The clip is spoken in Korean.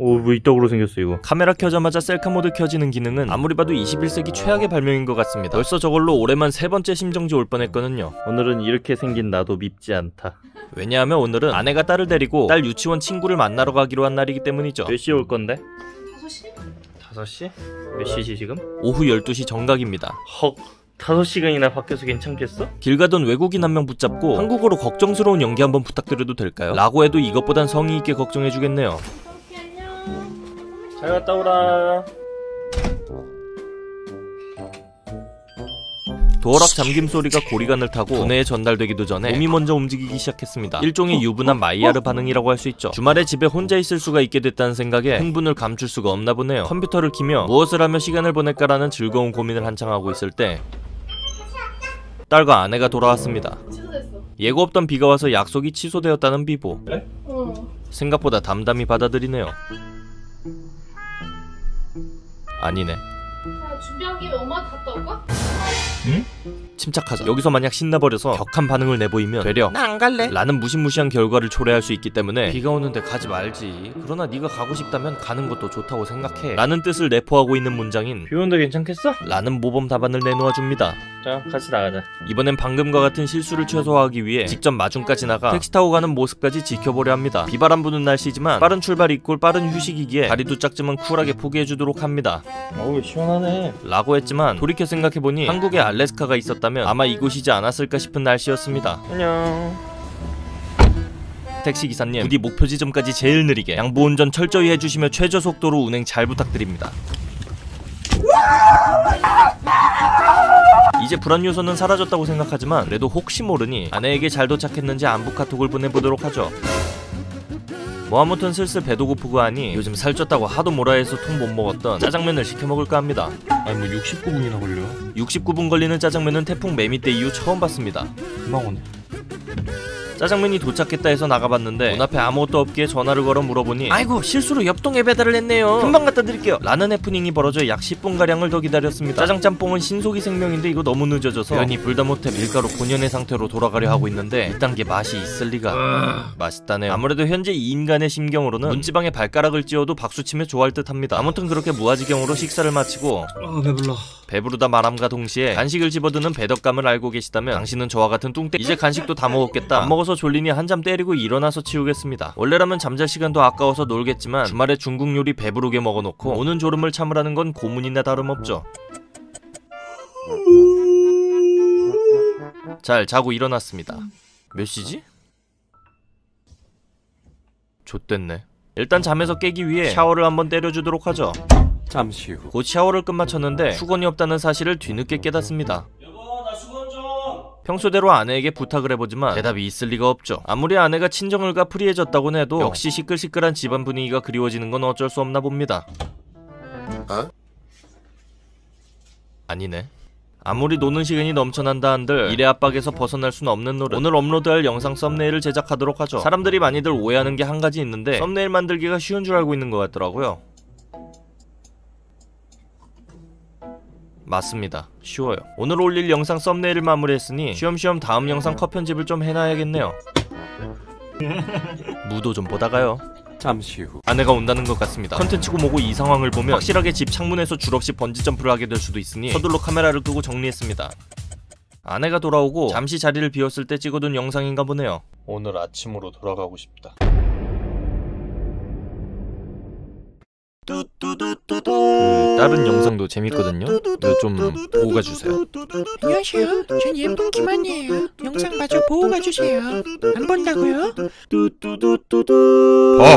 오뭐 이떡으로 생겼어 이거 카메라 켜자마자 셀카 모드 켜지는 기능은 아무리 봐도 21세기 최악의 발명인 것 같습니다. 벌써 저걸로 올해만 세 번째 심정지 올 뻔했거든요. 오늘은 이렇게 생긴 나도 밉지 않다 왜냐하면 오늘은 아내가 딸을 데리고 딸 유치원 친구를 만나러 가기로 한 날이기 때문이죠. 몇 시에 올 건데? 5시? 5시? 몇 시지 지금? 오후 12시 정각입니다. 헉 5시간이나 밖에서 괜찮겠어? 길 가던 외국인 한 명 붙잡고 한국어로 걱정스러운 연기 한번 부탁드려도 될까요? 라고 해도 이것보단 성의 있게 걱정해주겠네요. 잘 갔다 오라 도어락 잠김 소리가 고리관을 타고 두뇌에 전달되기도 전에 몸이 먼저 움직이기 시작했습니다. 일종의 유분한 마이야르 반응이라고 할 수 있죠. 주말에 집에 혼자 있을 수가 있게 됐다는 생각에 흥분을 감출 수가 없나 보네요. 컴퓨터를 키며 무엇을 하며 시간을 보낼까라는 즐거운 고민을 한창 하고 있을 때 딸과 아내가 돌아왔습니다. 취소됐어 예고 없던 비가 와서 약속이 취소되었다는 비보. 어 생각보다 담담히 받아들이네요. 아니네. 자, 준비한 김에 엄마한테 갔다 올까? 침착하자. 여기서 만약 신나버려서 격한 반응을 내보이면 되려 나 안 갈래 라는 무시무시한 결과를 초래할 수 있기 때문에 비가 오는데 가지 말지. 그러나 네가 가고 싶다면 가는 것도 좋다고 생각해. 라는 뜻을 내포하고 있는 문장인 비 오는데 괜찮겠어? 라는 모범 답안을 내놓아 줍니다. 자 같이 나가자 이번엔 방금과 같은 실수를 최소화하기 위해 직접 마중까지 나가 택시 타고 가는 모습까지 지켜보려 합니다. 비바람 부는 날씨지만 빠른 출발 이꼴 빠른 휴식이기에 다리도 작지만 쿨하게 포기해주도록 합니다. 어우 시원하네 라고 했지만 돌이켜 생각해보니 한국에 알래스카가 있었다면 아마 이곳이지 않았을까 싶은 날씨였습니다. 안녕 택시기사님 부디 목표 지점까지 제일 느리게 양보 운전 철저히 해주시며 최저 속도로 운행 잘 부탁드립니다. 이제 불안 요소는 사라졌다고 생각하지만 그래도 혹시 모르니 아내에게 잘 도착했는지 안부 카톡을 보내보도록 하죠. 뭐 아무튼 슬슬 배도 고프고 하니 요즘 살쪘다고 하도 뭐라 해서 통 못 먹었던 짜장면을 시켜 먹을까 합니다. 아니 뭐 69분이나 걸려 69분 걸리는 짜장면은 태풍 매미 때 이후 처음 봤습니다. 금방 오네 짜장면이 도착했다 해서 나가봤는데 문 앞에 아무것도 없기에 전화를 걸어 물어보니 아이고 실수로 옆동에 배달을 했네요. 금방 갖다 드릴게요. 라는 해프닝이 벌어져 약 10분가량을 더 기다렸습니다. 짜장짬뽕은 신속이 생명인데 이거 너무 늦어져서 면이 불다 못해 밀가루 본연의 상태로 돌아가려 하고 있는데 이딴 게 맛이 있을 리가 맛있다네요. 아무래도 현재 이 인간의 심경으로는 문지방에 발가락을 찧어도 박수치며 좋아할 듯 합니다. 아무튼 그렇게 무아지경으로 식사를 마치고 아 배불러. 배부르다 말함과 동시에 간식을 집어드는 배덕감을 알고 계시다면 당신은 저와 같은 뚱땡. 이제 간식도 다 먹었겠다. 안 먹어서 졸리니 한 잠 때리고 일어나서 치우겠습니다. 원래라면 잠잘 시간도 아까워서 놀겠지만 주말에 중국 요리 배부르게 먹어놓고 오는 졸음을 참으라는 건 고문이나 다름없죠. 잘 자고 일어났습니다. 몇 시지? 좆됐네. 일단 잠에서 깨기 위해 샤워를 한번 때려주도록 하죠. 잠시 후. 곧 샤워를 끝마쳤는데 수건이 없다는 사실을 뒤늦게 깨닫습니다. 평소대로 아내에게 부탁을 해보지만 대답이 있을 리가 없죠. 아무리 아내가 친정을 가 프리해졌다곤 해도 역시 시끌시끌한 집안 분위기가 그리워지는 건 어쩔 수 없나 봅니다. 어? 아니네. 아무리 노는 시간이 넘쳐난다 한들 일의 압박에서 벗어날 수는 없는 노릇 오늘 업로드할 영상 썸네일을 제작하도록 하죠 사람들이 많이들 오해하는 게 한 가지 있는데 썸네일 만들기가 쉬운 줄 알고 있는 것 같더라고요 맞습니다. 쉬워요. 오늘 올릴 영상 썸네일을 마무리했으니 쉬엄쉬엄 다음 영상 컷 편집을 좀 해놔야겠네요. 무도 좀 보다가요. 잠시 후 아내가 온다는 것 같습니다. 컨텐츠고 뭐고 이 상황을 보면 확실하게 집 창문에서 줄 없이 번지 점프를 하게 될 수도 있으니 서둘러 카메라를 끄고 정리했습니다. 아내가 돌아오고 잠시 자리를 비웠을 때 찍어둔 영상인가 보네요. 오늘 아침으로 돌아가고 싶다 그 다른 영상도 재밌거든요. 좀 보고 가주세요. 안녕하세요. 전 예쁜 김한이에요. 영상 마저 보고 가주세요. 안 본다고요? 어.